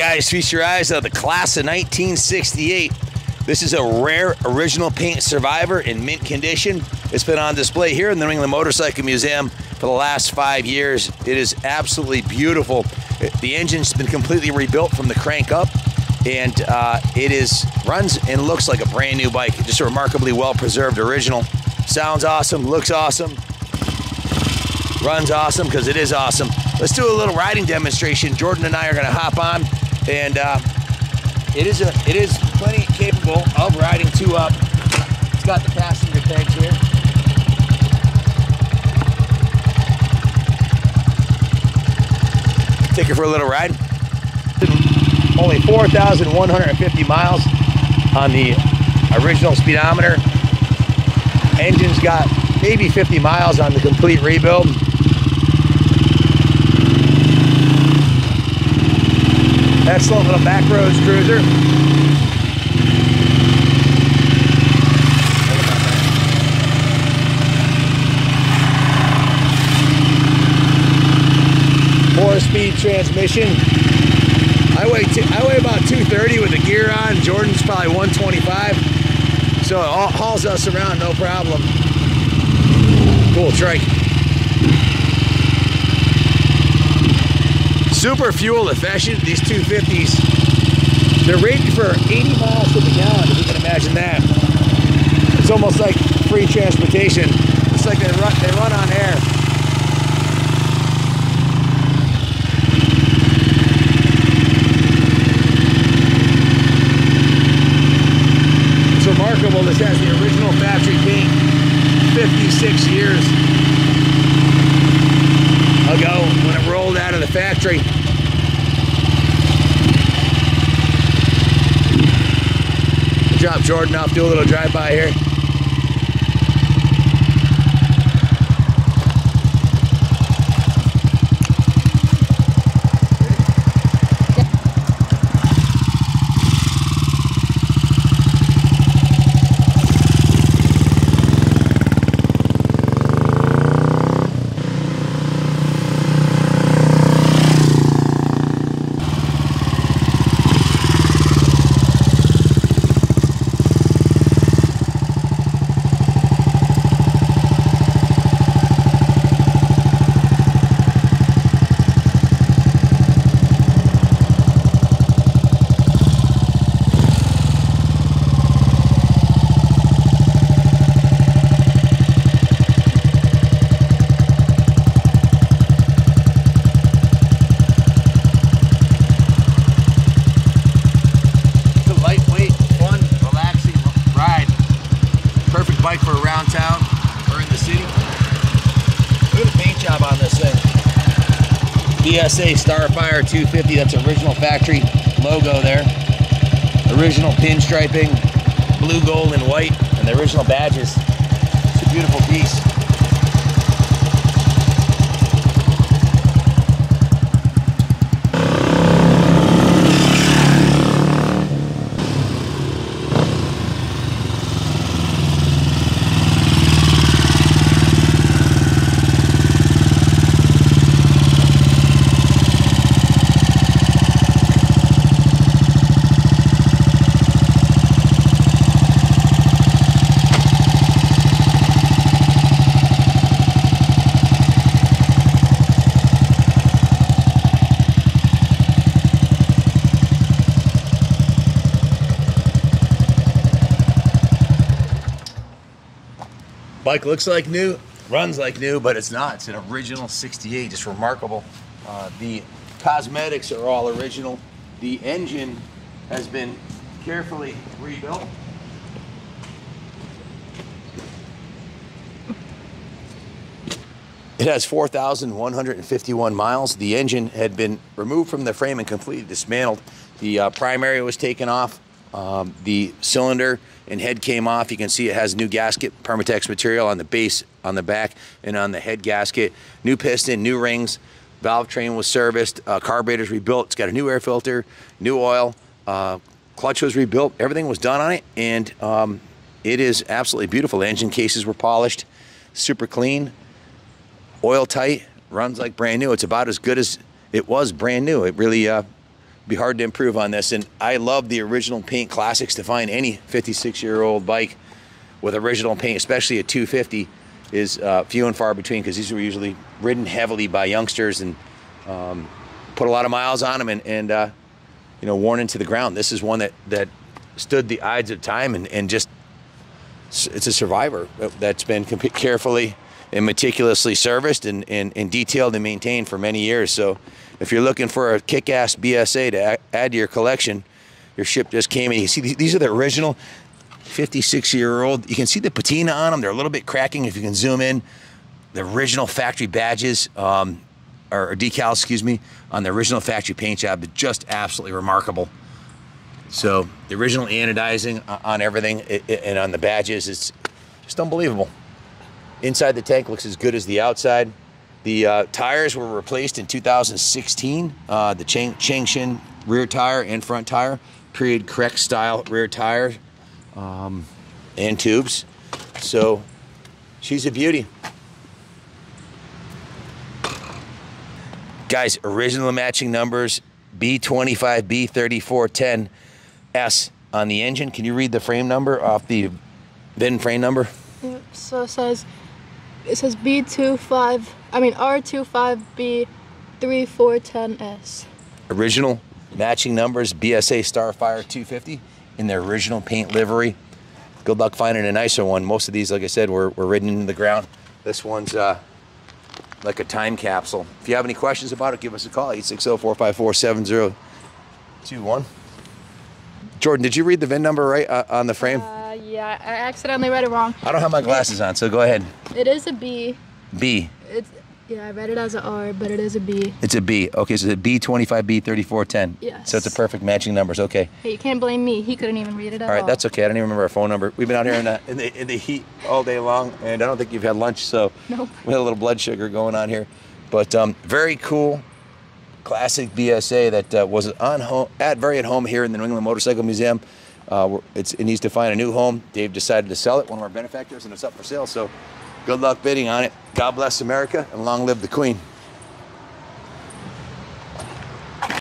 guys, feast your eyes on the class of 1968. This is a rare original paint survivor in mint condition. It's been on display here in the New England Motorcycle Museum for the last five years. It is absolutely beautiful. The engine's been completely rebuilt from the crank up, and uh, it is runs and looks like a brand new bike. Just a remarkably well preserved original. Sounds awesome, looks awesome, runs awesome because it is awesome. Let's do a little riding demonstration. Jordan and I are going to hop on, and uh, it is a it is plenty capable of riding two up. It's got the passenger pegs here. Take it for a little ride. Only 4,150 miles on the original speedometer. Engine's got maybe 50 miles on the complete rebuild. Excellent little back roads cruiser. Four-speed transmission. I weigh I weigh about 230 with the gear on. Jordan's probably 125, so it hauls us around no problem. Cool trike. Super fuel efficient, these 250s. They're rated for 80 miles to the gallon, if you can imagine that. It's almost like free transportation. It's like they run, they run on air. It's remarkable this has the original factory paint 56 years ago when it rolled out of the factory. Drop Jordan off, do a little drive-by here. It's a lightweight, fun, relaxing ride. Perfect bike for around town or in the city. Look at the paint job on this thing. BSA Starfire 250, that's original factory logo there. Original pinstriping, blue, gold, and white, and the original badges. It's a beautiful piece. Bike looks like new, runs like new, but it's not. It's an original 68, just remarkable. Uh, the cosmetics are all original. The engine has been carefully rebuilt. It has 4,151 miles. The engine had been removed from the frame and completely dismantled. The uh, primary was taken off. Um, the cylinder and head came off. You can see it has new gasket, Permatex material on the base, on the back, and on the head gasket. New piston, new rings. Valve train was serviced. Uh, carburetor's rebuilt. It's got a new air filter, new oil. Uh, clutch was rebuilt. Everything was done on it, and um, it is absolutely beautiful. The engine cases were polished, super clean oil tight, runs like brand new. It's about as good as it was brand new. It really uh, be hard to improve on this. And I love the original paint classics. To find any 56 year old bike with original paint, especially a 250, is uh, few and far between because these were usually ridden heavily by youngsters and um, put a lot of miles on them and, and uh, you know worn into the ground. This is one that that stood the odds of time and, and just it's a survivor that's been carefully and meticulously serviced and, and, and detailed and maintained for many years. So if you're looking for a kick-ass BSA to add to your collection, your ship just came in. You see, these are the original 56-year-old. You can see the patina on them. They're a little bit cracking if you can zoom in. The original factory badges, um, or, decals, excuse me, on the original factory paint job, is just absolutely remarkable. So the original anodizing on everything and on the badges, it's just unbelievable. Inside the tank looks as good as the outside. The uh, tires were replaced in 2016. Uh, the Chang, Changshin rear tire and front tire, period correct style rear tire um, and tubes. So she's a beauty. Guys, original matching numbers B25, B3410, S on the engine. Can you read the frame number off the VIN frame number? Yep, so it says it says B25, I mean R25B3410S. Original matching numbers, BSA Starfire 250 in their original paint livery. Good luck finding a nicer one. Most of these, like I said, were, were ridden into the ground. This one's uh, like a time capsule. If you have any questions about it, give us a call, 860-454-7021. Jordan, did you read the VIN number right uh, on the frame? Uh, yeah, I accidentally read it wrong. I don't have my glasses on, so go ahead. It is a B. B. It's yeah, I read it as an R, but it is a B. It's a B. Okay, so it's a B25B 3410. Yes. So it's a perfect matching numbers. Okay. Hey, you can't blame me. He couldn't even read it at all. Right, that's okay. I don't even remember our phone number. We've been out here in the, in the in the heat all day long, and I don't think you've had lunch, so nope. we had a little blood sugar going on here. But um, very cool, classic BSA that uh, was on home at very at home here in the New England Motorcycle Museum. Uh, it needs to find a new home. Dave decided to sell it, one of our benefactors, and it's up for sale. So good luck bidding on it. God bless America and long live the Queen.